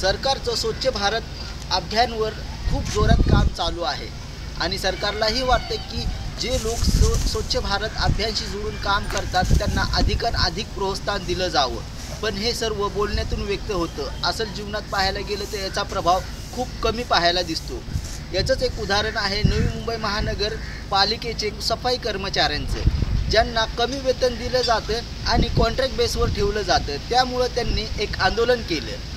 सरकारचं स्वच्छ भारत अभियानवर खूप जोरात काम चालू आहे. आणि सरकारलाही वाटतं की जे लोक स्व स्वच्छ भारत अभियानशी जुळून काम करतात त्यांना अधिकात अधिक प्रोत्साहन दिलं जावं. पण हे सर्व बोलण्यातून व्यक्त होतं. असल जीवनात पाहायला गेलं तर याचा प्रभाव खूप कमी पाहायला दिसतो. याचंच एक उदाहरण आहे नवी मुंबई महानगर पालिकेचे सफाई कर्मचाऱ्यांचं. ज्यांना कमी वेतन दिलं जातं आणि कॉन्ट्रॅक्ट बेसवर ठेवलं जातं. त्यामुळं त्यांनी एक आंदोलन केलं.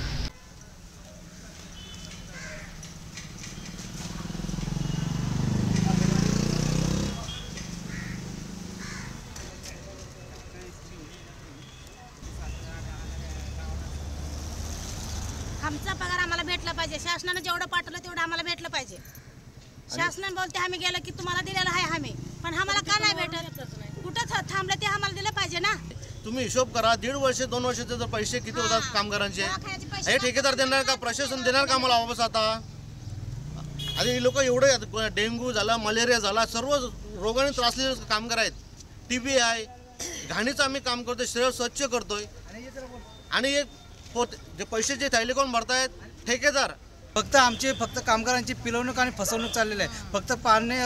आमचा पगार आम्हाला भेटला पाहिजे. शासनानं जेवढं पाठवलं तेवढं आम्हाला भेटलं पाहिजे. शासनानं बोलते आम्ही गेलं की तुम्हाला दिलेलं आहे आम्ही. पण आम्हाला का नाही भेटत? कुठं थांबलं ते आम्हाला दिलं पाहिजे ना. तुम्ही हिशोब करा. दीड वर्ष दोन वर्षाचे जर पैसे किती होतात. कामगारांचे? हे ठेकेदार देणार का? प्रशासन देणार का आम्हाला वापस आता? आणि ही लोक एवढे. डेंग्यू झाला मलेरिया झाला सर्व रोगाने त्रासलेले कामगार आहेत. टी बी आहे. घाणीचं आम्ही काम करतोय शरीर स्वच्छ करतोय. आणि हे पोत जे पैसे जे थैले कोण भरतायत? ठेकेदार. फक्त आमचे फक्त कामगारांची पिलवणूक आणि फसवणूक चाललेली आहे. फक्त पाणी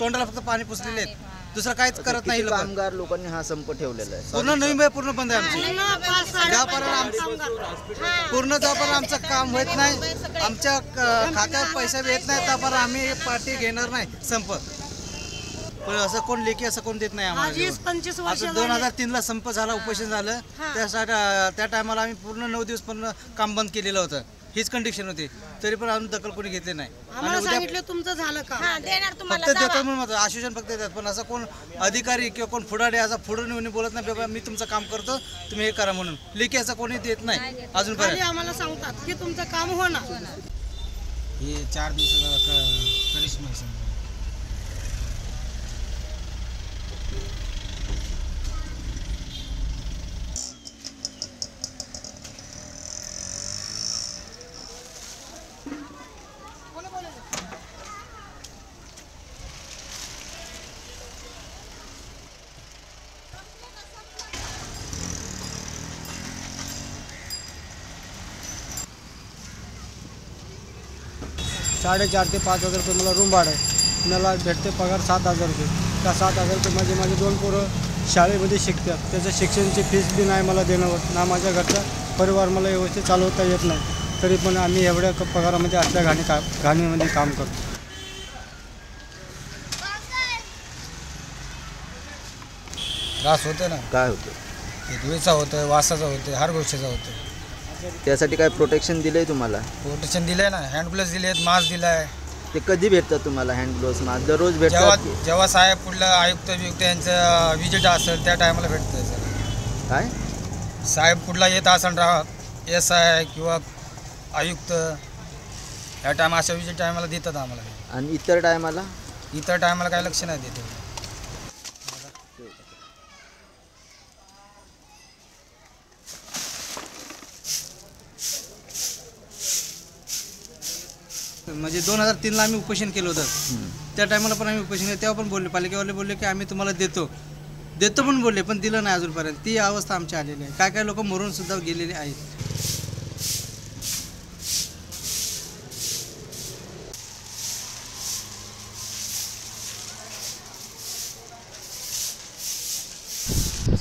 तोंडाला फक्त पाणी पुसलेले आहेत. दुसरं काहीच करत नाही कामगार लोकांनी हा संप ठेवलेला आहे? पूर्ण नवी मुंबई पूर्ण बंद आहे आमची. ज्यापर्यंत पूर्ण जोपर्यंत आमचं काम होत नाही. आमच्या खात्यात पैसा येत नाही त्यापर्यंत आम्ही पार्टी घेणार नाही संप. पण असं कोण लेखी असं कोण देत नाही आम्हाला आता दोन हजार तीनला संप झाला उपोषण झालं. त्यासाठी त्या टायमाला आम्ही पूर्ण नऊ दिवस पूर्ण काम बंद केलेलं होतं. हीच कंडिशन होती. तरी पण अजून दखल कोणी घेतली नाही. फक्त देतात. म्हणून आश्वासन फक्त देतात. पण असं कोण अधिकारी किंवा कोण पुढारी असा पुढे येऊन बोलत नाही बाबा मी तुमचं काम करतो तुम्ही हे करा म्हणून. लेखी असं कोणी देत नाही अजूनपर्यंत. आम्हाला सांगतात की तुमचं काम होणार. हे चार दिवसाचा करिश्मा साडेचार ते पाच हजार रुपये मला रूम भाडं आहे. मला भेटते पगार सात हजार रुपये. त्या सात हजार रुपये माझे माझे दोन पोरं शाळेमध्ये शिकतात. त्याचं शिक्षणाची फीस बी नाही मला देणं होत ना माझ्या घरचा. परिवार मला व्यवस्थित चालवता येत नाही. तरी पण आम्ही एवढ्या क- पगारामध्ये असल्या घाणी का घाणीमध्ये काम करतो. त्रास होतो ना? काय होतं धुळीचा होतं वासाचा होतं हर गोष्टीचा होतं त्यासाठी काय प्रोटेक्शन दिलंय तुम्हाला? प्रोटेक्शन दिलंय ना. हँड ग्लोव्स दिले आहेत मास्क दिलाय. ते कधी भेटतात तुम्हाला हँड ग्लोव्स मास्क दररोज जेव्हा भेटतात की- जेव्हा साहेब पुढलं आयुक्त बियुक्त यांचं विजिट असेल त्या टायमाला भेटतं सर काय? साहेब कुठला येत असेल राहा एस आय किंवा आयुक्त या टायमा अशा विजिट टायमाला देतात आम्हाला. आणि इतर टायमाला इतर टायमाला काही लक्ष नाही देत. म्हणजे दोन हजार तीनला आम्ही उपोषण केलं होतं. त्या टायमाला पण आम्ही उपोषण केलं. तेव्हा पण बोलले पालिकेवाले बोलले की आम्ही तुम्हाला देतो. देतो पण बोलले पण दिलं नाही अजूनपर्यंत. ती अवस्था आमची आलेली आहे. काय काय लोक मरून सुद्धा गेलेले आहेत.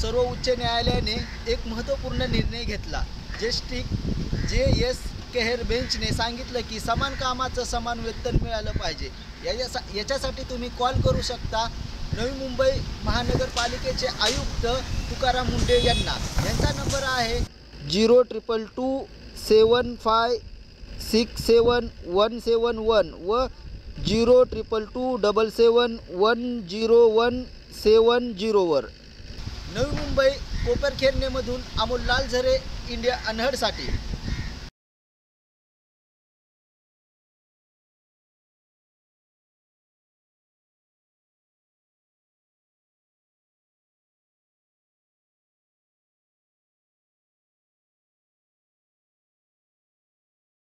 सर्व उच्च न्यायालयाने एक महत्त्वपूर्ण निर्णय घेतला. जस्टिस जे एस केहेर बेंचने सांगितलं की समान कामाचं समान वेतन मिळालं पाहिजे. याच्या याच्यासाठी तुम्ही कॉल करू शकता नवी मुंबई महानगरपालिकेचे आयुक्त तुकाराम मुंडे यांना. यांचा नंबर आहे zero triple two seven five six seven one seven one व zero triple two double seven one zero one seven झिरोवर Navi Mumbai कोपरखेरणेमधून अमोल लालझरे इंडिया अनहडसाठी